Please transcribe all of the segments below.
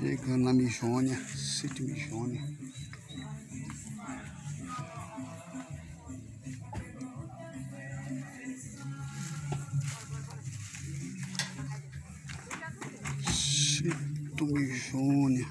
Chegando na Mijônia, sítio Mijônia. Sítio Mijônia.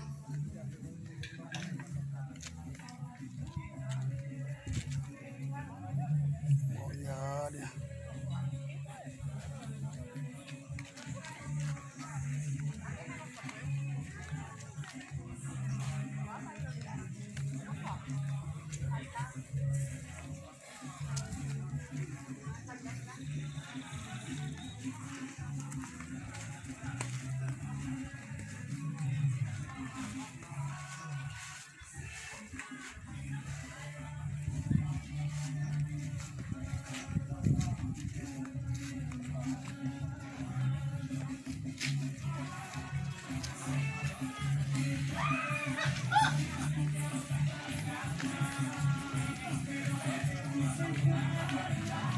Vai, vai, vai,